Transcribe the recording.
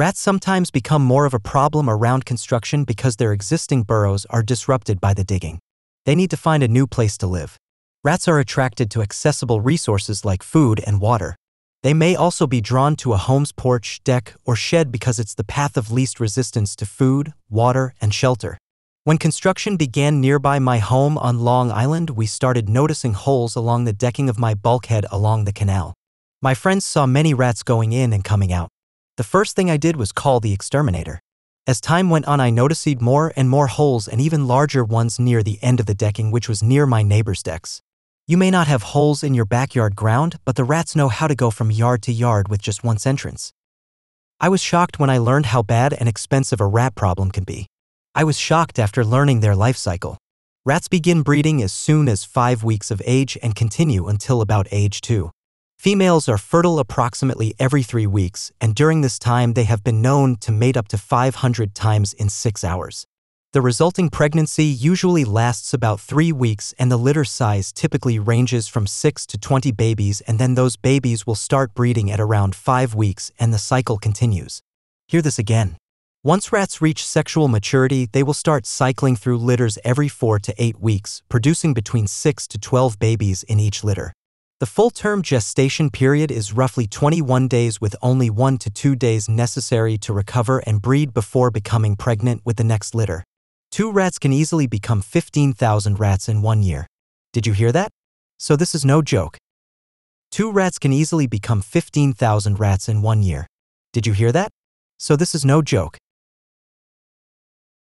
Rats sometimes become more of a problem around construction because their existing burrows are disrupted by the digging. They need to find a new place to live. Rats are attracted to accessible resources like food and water. They may also be drawn to a home's porch, deck, or shed because it's the path of least resistance to food, water, and shelter. When construction began nearby my home on Long Island, we started noticing holes along the decking of my bulkhead along the canal. My friends saw many rats going in and coming out. The first thing I did was call the exterminator. As time went on, I noticed more and more holes and even larger ones near the end of the decking, which was near my neighbor's decks. You may not have holes in your backyard ground, but the rats know how to go from yard to yard with just one entrance. I was shocked when I learned how bad and expensive a rat problem can be. I was shocked after learning their life cycle. Rats begin breeding as soon as 5 weeks of age and continue until about age 2. Females are fertile approximately every 3 weeks, and during this time they have been known to mate up to 500 times in 6 hours. The resulting pregnancy usually lasts about 3 weeks and the litter size typically ranges from 6 to 20 babies and then those babies will start breeding at around 5 weeks and the cycle continues. Hear this again. Once rats reach sexual maturity, they will start cycling through litters every 4 to 8 weeks, producing between 6 to 12 babies in each litter. The full-term gestation period is roughly 21 days with only 1 to 2 days necessary to recover and breed before becoming pregnant with the next litter. Two rats can easily become 15,000 rats in one year. Did you hear that? So this is no joke. Two rats can easily become 15,000 rats in one year. Did you hear that? So this is no joke.